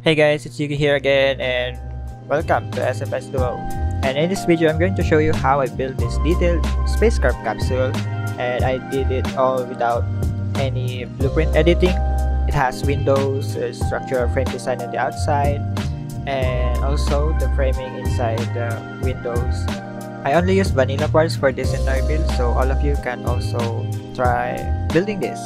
Hey guys, it's Yuki here again and welcome to SFS Duo. And in this video, I'm going to show you how I built this detailed spacecraft capsule and I did it all without any blueprint editing. It has windows, uh, structural frame design on the outside, and also the framing inside the windows. I only use vanilla parts for this entire build so all of you can also try building this.